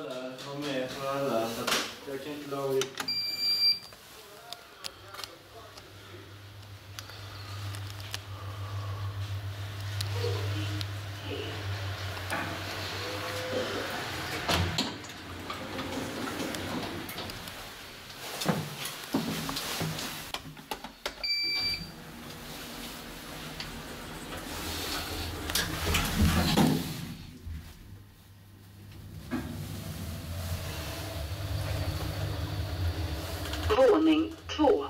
alla vara med för alla. Så jag kan inte lova Våning 2.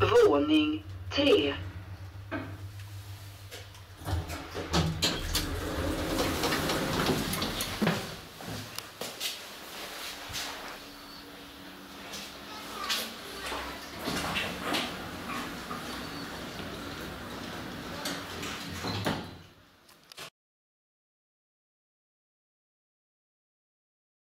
Våning 3.